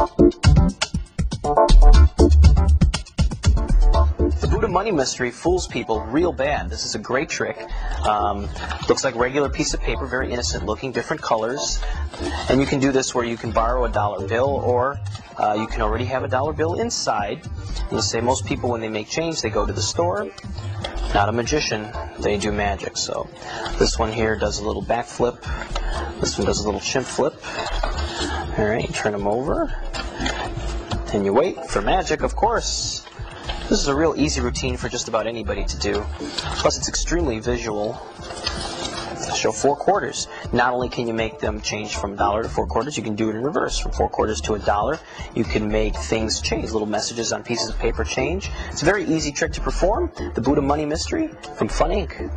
The Buddha Money Mystery fools people real bad. This is a great trick. Um, looks like regular piece of paper, very innocent looking, different colors. And you can do this where you can borrow a dollar bill or uh, you can already have a dollar bill inside. And you say most people when they make change, they go to the store. Not a magician, they do magic. So this one here does a little backflip. This one does a little chimp flip. All right, turn them over. And you wait for magic, of course. This is a real easy routine for just about anybody to do. Plus, it's extremely visual. Show four quarters. Not only can you make them change from a dollar to four quarters, you can do it in reverse. From four quarters to a dollar, you can make things change. Little messages on pieces of paper change. It's a very easy trick to perform. The Buddha Money Mystery from Fun Inc.